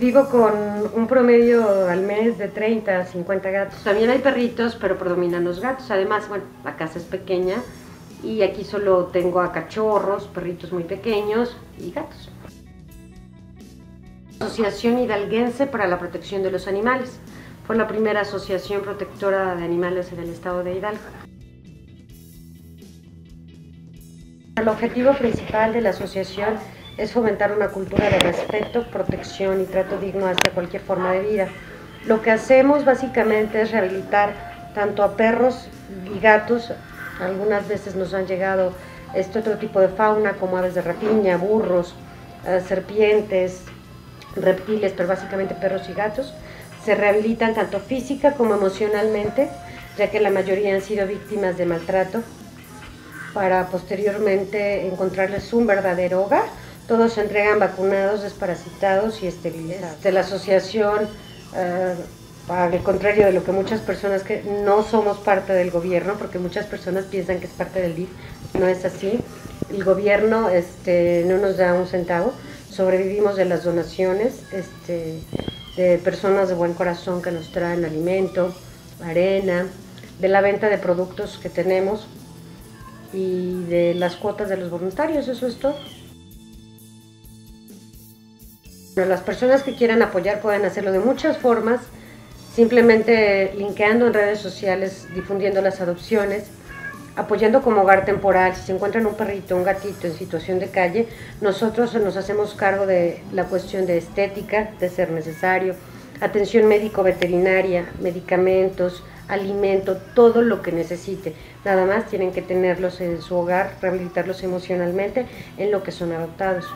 vivo con un promedio al mes de 30 a 50 gatos. También hay perritos, pero predominan los gatos. Además, bueno, la casa es pequeña y aquí solo tengo a cachorros, perritos muy pequeños y gatos. Asociación Hidalguense para la Protección de los Animales. Fue la primera asociación protectora de animales en el estado de Hidalgo. El objetivo principal de la asociación es fomentar una cultura de respeto, protección y trato digno hacia cualquier forma de vida. Lo que hacemos básicamente es rehabilitar tanto a perros y gatos, algunas veces nos han llegado este otro tipo de fauna como aves de rapiña, burros, eh, serpientes, reptiles, pero básicamente perros y gatos, se rehabilitan tanto física como emocionalmente, ya que la mayoría han sido víctimas de maltrato, para posteriormente encontrarles un verdadero hogar todos se entregan vacunados, desparasitados y esterilizados. De la asociación, eh, al contrario de lo que muchas personas que no somos parte del gobierno, porque muchas personas piensan que es parte del DIF, no es así. El gobierno este, no nos da un centavo, sobrevivimos de las donaciones este, de personas de buen corazón que nos traen alimento, arena, de la venta de productos que tenemos y de las cuotas de los voluntarios, eso es todo. Las personas que quieran apoyar pueden hacerlo de muchas formas, simplemente linkeando en redes sociales, difundiendo las adopciones, apoyando como hogar temporal. Si se encuentran un perrito, un gatito en situación de calle, nosotros nos hacemos cargo de la cuestión de estética, de ser necesario, atención médico-veterinaria, medicamentos, alimento, todo lo que necesite. Nada más tienen que tenerlos en su hogar, rehabilitarlos emocionalmente en lo que son adoptados.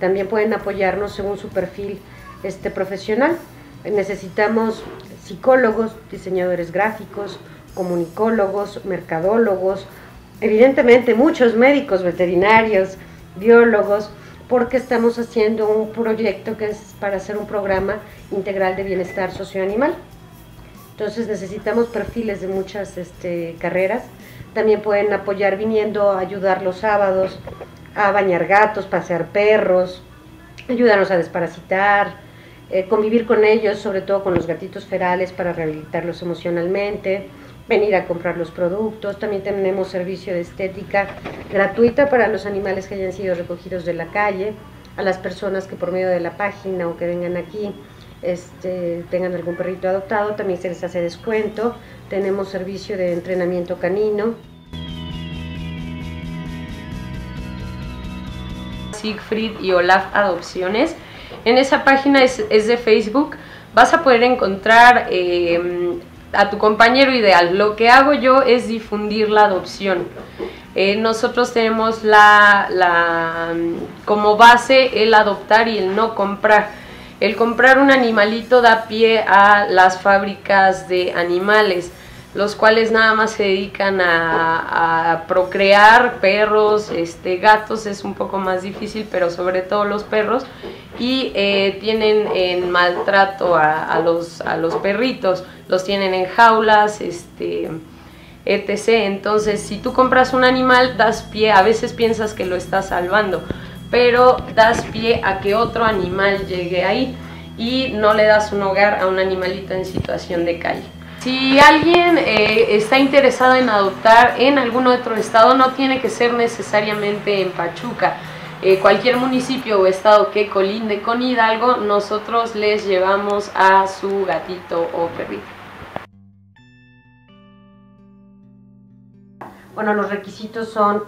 También pueden apoyarnos según su perfil este, profesional. Necesitamos psicólogos, diseñadores gráficos, comunicólogos, mercadólogos, evidentemente muchos médicos veterinarios, biólogos, porque estamos haciendo un proyecto que es para hacer un programa integral de bienestar socioanimal. Entonces necesitamos perfiles de muchas este, carreras. También pueden apoyar viniendo a ayudar los sábados a bañar gatos, pasear perros, ayudarnos a desparasitar, eh, convivir con ellos, sobre todo con los gatitos ferales para rehabilitarlos emocionalmente, venir a comprar los productos. También tenemos servicio de estética gratuita para los animales que hayan sido recogidos de la calle, a las personas que por medio de la página o que vengan aquí este, tengan algún perrito adoptado, también se les hace descuento. Tenemos servicio de entrenamiento canino. Siegfried y Olaf Adopciones. En esa página es, de Facebook. Vas a poder encontrar em, a tu compañero ideal. Lo que hago yo es difundir la adopción. Eh, nosotros tenemos la, la, como base el adoptar y el no comprar. El comprar un animalito da pie a las fábricas de animales los cuales nada más se dedican a, procrear perros, este, gatos es un poco más difícil, pero sobre todo los perros, y eh, tienen en maltrato a, los, a los perritos, los tienen en jaulas, este, etc. Entonces, si tú compras un animal, das pie, a veces piensas que lo estás salvando, pero das pie a que otro animal llegue ahí y no le das un hogar a un animalito en situación de calle. Si alguien eh, está interesado en adoptar en algún otro estado, no tiene que ser necesariamente en Pachuca. Eh, cualquier municipio o estado que colinde con Hidalgo, nosotros les llevamos a su gatito o perrito. Bueno, los requisitos son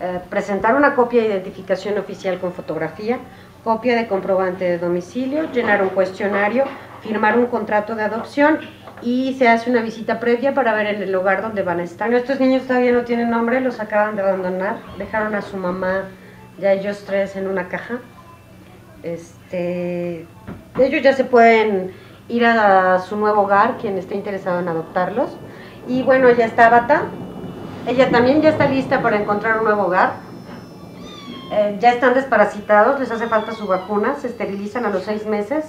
eh, presentar una copia de identificación oficial con fotografía, copia de comprobante de domicilio, llenar un cuestionario, firmar un contrato de adopción y se hace una visita previa para ver el lugar donde van a estar. Estos niños todavía no tienen nombre, los acaban de abandonar, dejaron a su mamá ya ellos tres en una caja. Este, ellos ya se pueden ir a su nuevo hogar, quien esté interesado en adoptarlos. Y bueno, ya está Bata, ella también ya está lista para encontrar un nuevo hogar. Eh, ya están desparasitados, les hace falta su vacuna, se esterilizan a los seis meses.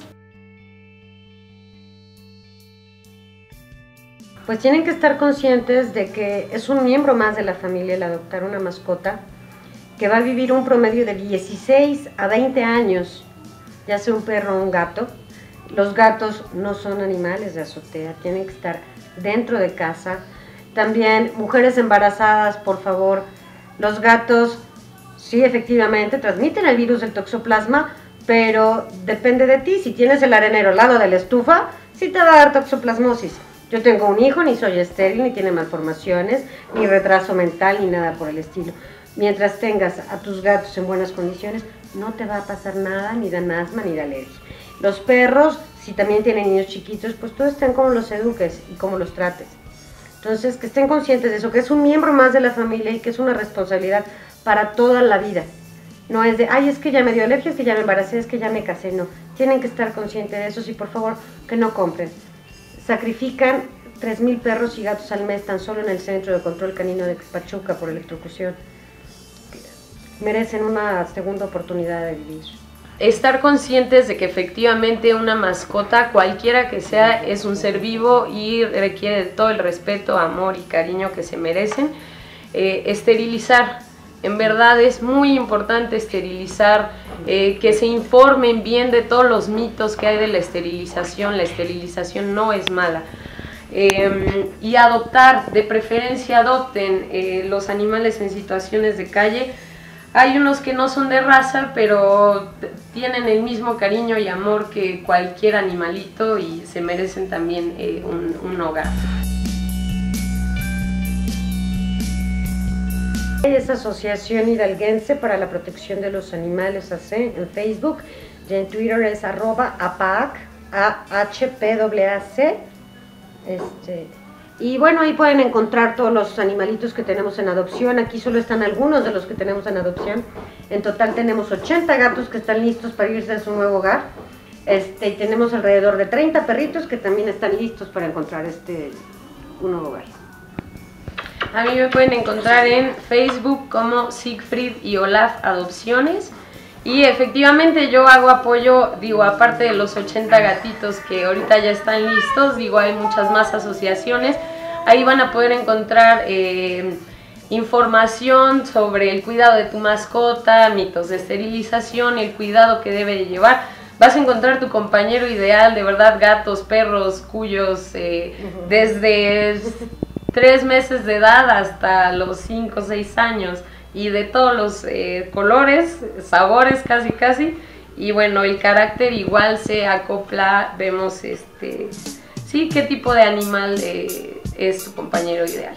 Pues tienen que estar conscientes de que es un miembro más de la familia el adoptar una mascota que va a vivir un promedio de 16 a 20 años ya sea un perro o un gato. Los gatos no son animales de azotea, tienen que estar dentro de casa. También mujeres embarazadas, por favor, los gatos sí efectivamente transmiten el virus del toxoplasma, pero depende de ti. Si tienes el arenero al lado de la estufa, sí te va a dar toxoplasmosis. Yo tengo un hijo, ni soy estéril, ni tiene malformaciones, ni retraso mental, ni nada por el estilo. Mientras tengas a tus gatos en buenas condiciones, no te va a pasar nada, ni de asma, ni de alergia. Los perros, si también tienen niños chiquitos, pues tú estén como los eduques y como los trates. Entonces, que estén conscientes de eso, que es un miembro más de la familia y que es una responsabilidad para toda la vida. No es de, ay, es que ya me dio alergia, es que ya me embaracé, es que ya me casé. No, tienen que estar conscientes de eso y por favor que no compren. Sacrifican 3.000 perros y gatos al mes tan solo en el Centro de Control Canino de Pachuca por electrocución. Merecen una segunda oportunidad de vivir. Estar conscientes de que efectivamente una mascota, cualquiera que sea, es un ser vivo y requiere todo el respeto, amor y cariño que se merecen. Eh, esterilizar en verdad es muy importante esterilizar, eh, que se informen bien de todos los mitos que hay de la esterilización. La esterilización no es mala. Em, y adoptar, de preferencia adopten eh, los animales en situaciones de calle. Hay unos que no son de raza, pero tienen el mismo cariño y amor que cualquier animalito y se merecen también eh, un, un hogar. Es Asociación Hidalguense para la Protección de los Animales AC en Facebook y en Twitter es arroba APAC, A-H-P-A-C. Este, y bueno, ahí pueden encontrar todos los animalitos que tenemos en adopción. Aquí solo están algunos de los que tenemos en adopción. En total tenemos 80 gatos que están listos para irse a su nuevo hogar. Este, y tenemos alrededor de 30 perritos que también están listos para encontrar este, un nuevo hogar. A mí me pueden encontrar en Facebook como Siegfried y Olaf Adopciones. Y efectivamente yo hago apoyo, digo, aparte de los 80 gatitos que ahorita ya están listos, digo, hay muchas más asociaciones. Ahí van a poder encontrar eh, información sobre el cuidado de tu mascota, mitos de esterilización, el cuidado que debe llevar. Vas a encontrar tu compañero ideal, de verdad, gatos, perros, cuyos, eh, desde tres meses de edad hasta los cinco o seis años y de todos los eh, colores, sabores casi casi y bueno el carácter igual se acopla, vemos este sí qué tipo de animal eh, es tu compañero ideal.